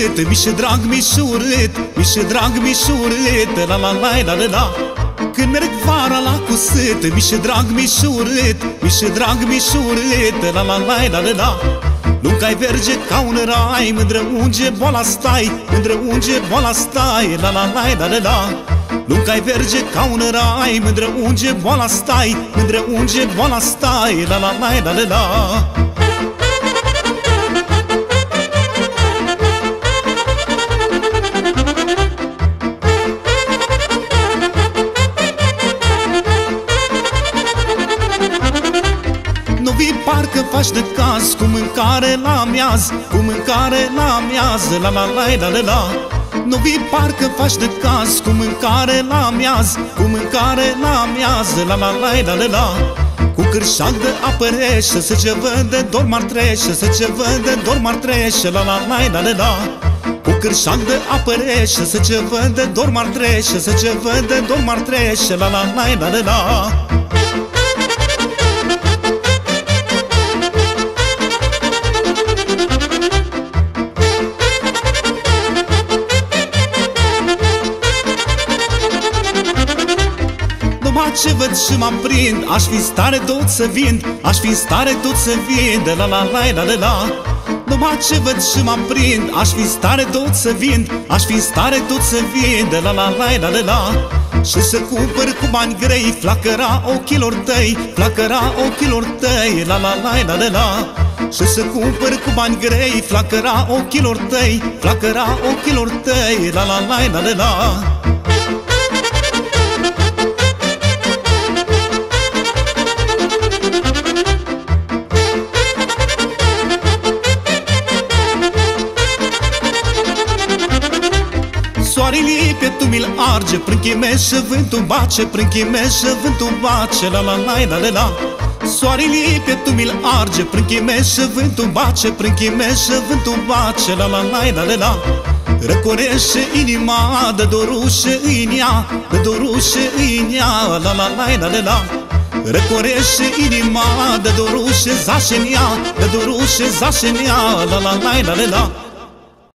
la cu sât Mi-și drag, mi-și urât Mi-și drag, mi-și urât La la la la la la când merg vara la cusât Mi-și drag, mi-și urât Mi-și drag, mi-și urât La la la la la la nu cai verge ca un rai Mândră unge boala stai Mândră unge boala stai La la la la la la Nu cai verge ca un rai Mândră unge boala stai Mândră unge boala stai La la la la la la faci de caz Cu mâncare la miaz Cu mâncare la miaz La la la la la la Nu vii parcă faci de caz Cu mâncare la miaz Cu mâncare la miaz La la la la la la cu cârșac de apă reșă Să ce văd dor mar treșă Să ce văd dor mar treșă La la la la la la Cu cârșac de apă reșă Să ce văd dor mar treșă Să ce văd dor mar treșă La la la la la la ce văd și mă prind Aș fi stare tot să vin Aș fi stare tot să vin De la la la la la la Numai ce văd și mă prind Aș fi stare tot să vin Aș fi stare tot să vin De la la la la la la și să cumpăr cu bani grei Flacăra ochilor tăi Flacăra ochilor tăi La la la la la la Și să cumpăr cu bani grei Flacăra ochilor tăi Flacăra ochilor tăi La la la la la la Soarele pe tu mi-l arge Prin chimeșă vântul bace Prin chimeșă vântul bace La la la la la la Soarele pe tu mi-l arge Prin chimeșă vântul bace Prin chimeșă vântul bace La la la la la la Răcorește inima De dorușe în ea De dorușe în ea La la la la la la Răcorește inima De dorușe zașe în ea De dorușe zașe în ea La la la la la la